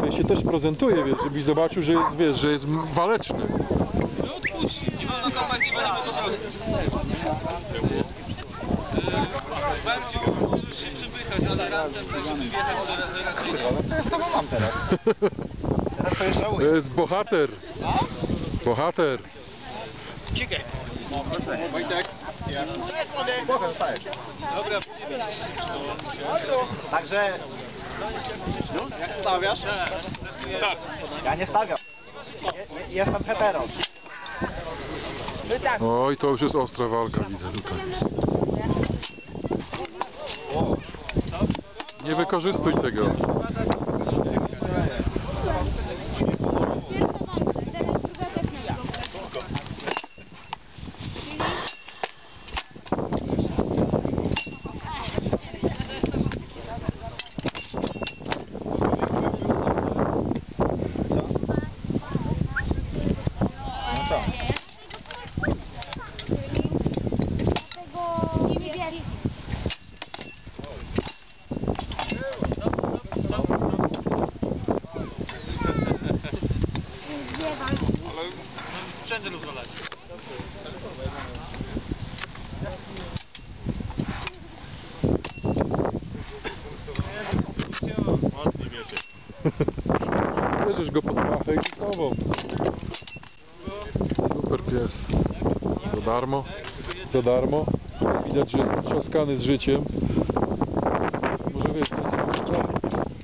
To się też prezentuje, wiesz, żebyś zobaczył, że jest, wiesz, że jest waleczny. No odpuść, nie wolno kopać, nie wolno obrony. Powiem ci, możesz się przepychać, ale rantem żeby wjechać, to ra- raczej nie. Ale co ja z tobą mam teraz? Teraz to już To żałuję. jest bohater. Bohater. Wojtek. Dobra, Także... Jak stawiasz? tak. Ja nie stawiam. Je- je- Jestem hetero. Oj, to już jest ostra walka, widzę tutaj. Nie wykorzystuj tego. Pierwsza walka, teraz druga technika. No co? Tego niebieskiego. Ale sprzęty rozwalać. Bierzesz go pod pachę i gotowo. Super pies. Za darmo. Za darmo. Widać, że jest trzaskany z życiem. Może wiesz, co to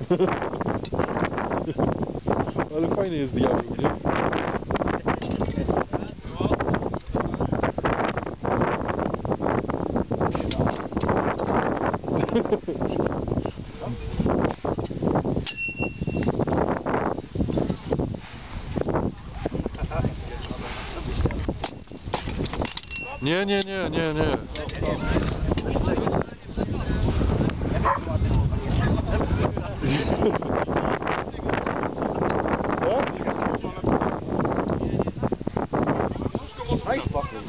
Ale fajny jest diabeł, nie? Nie, nie, nie, nie, nie. No i spokój.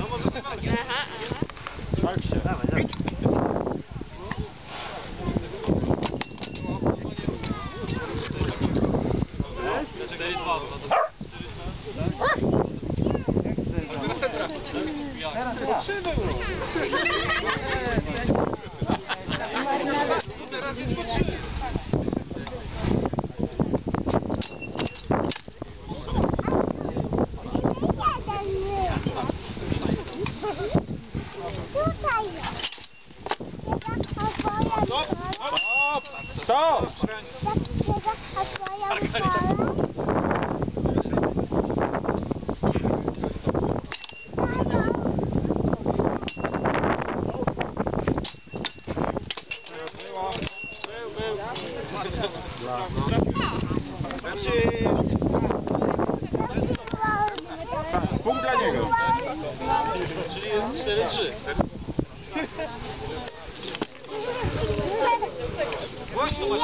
Walczcie. Dawaj, dawaj. Teraz jest po Punkt dla niego. Czyli jest cztery, trzy. Głośno masz.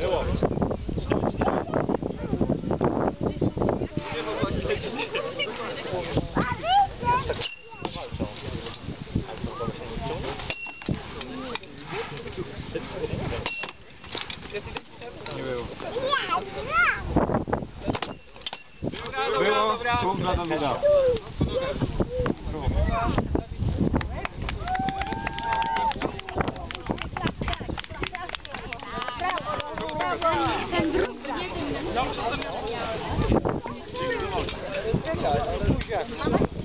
Nie Było. Punkt dla Dawida. Ten drugi, nie ten. Dobrze, to nie.